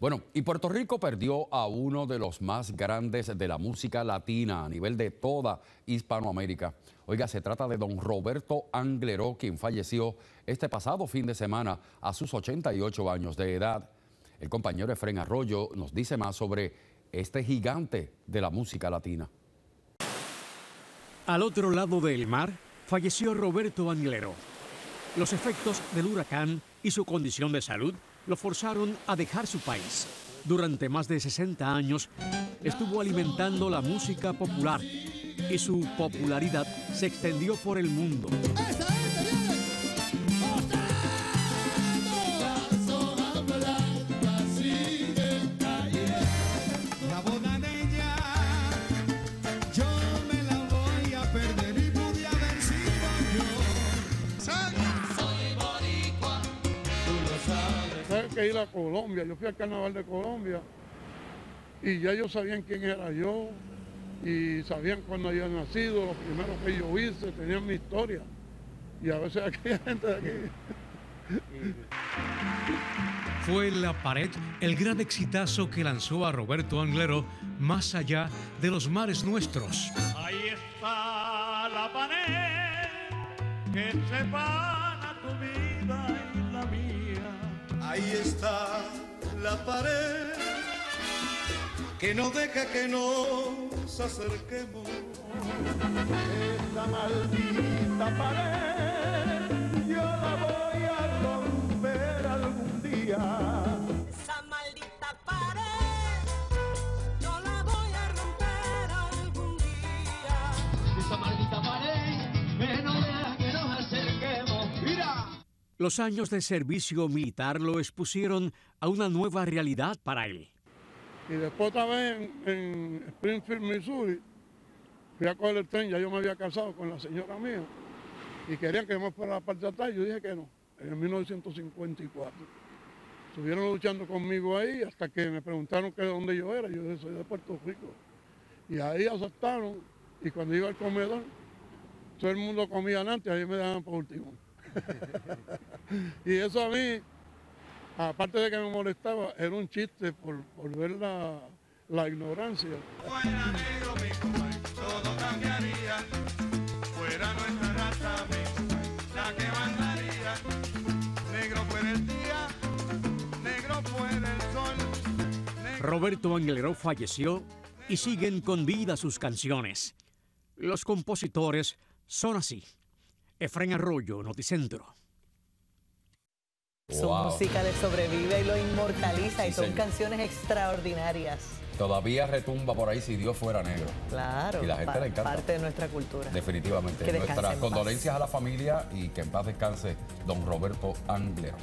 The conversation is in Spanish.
Bueno, y Puerto Rico perdió a uno de los más grandes de la música latina a nivel de toda Hispanoamérica. Oiga, se trata de don Roberto Angleró, quien falleció este pasado fin de semana a sus 88 años de edad. El compañero Efren Arroyo nos dice más sobre este gigante de la música latina. Al otro lado del mar falleció Roberto Angleró. Los efectos del huracán y su condición de salud lo forzaron a dejar su país. Durante más de 60 años estuvo alimentando la música popular y su popularidad se extendió por el mundo. Que ir a Colombia. Yo fui al carnaval de Colombia y ya ellos sabían quién era yo y sabían cuándo había nacido, lo primero que yo hice, tenían mi historia. Y a veces aquella gente de aquí. Fue La Pared el gran exitazo que lanzó a Roberto Anglero más allá de los mares nuestros. Ahí está la pared que separa tu vida y la mía. Ahí está la pared que no deja que nos acerquemos. Esta maldita pared Los años de servicio militar lo expusieron a una nueva realidad para él. Y después otra vez en, Springfield, Missouri, fui a coger el tren, ya yo me había casado con la señora mía, y querían que yo me fuera a la parte de atrás, yo dije que no, en 1954. Estuvieron luchando conmigo ahí hasta que me preguntaron que de dónde yo era, yo dije, soy de Puerto Rico. Y ahí aceptaron, y cuando iba al comedor, todo el mundo comía antes, ahí me daban por último. Y eso a mí, aparte de que me molestaba, era un chiste por, por ver la, la ignorancia. Fuera negro, mi compadre, todo cambiaría. Fuera nuestra raza, mi compadre, la que mandaría. Negro fuera el día, negro fuera el sol. negro Roberto Angleró falleció y siguen con vida sus canciones. Los compositores son así. Efraín Arroyo, Noticentro. Su Wow. música le sobrevive y lo inmortaliza y son señor. canciones extraordinarias. Todavía retumba por ahí si Dios fuera negro. Claro, Y la gente pa- le encanta. parte de nuestra cultura. Definitivamente. Que descanse Nuestras en paz. condolencias a la familia y que en paz descanse don Roberto Anglero.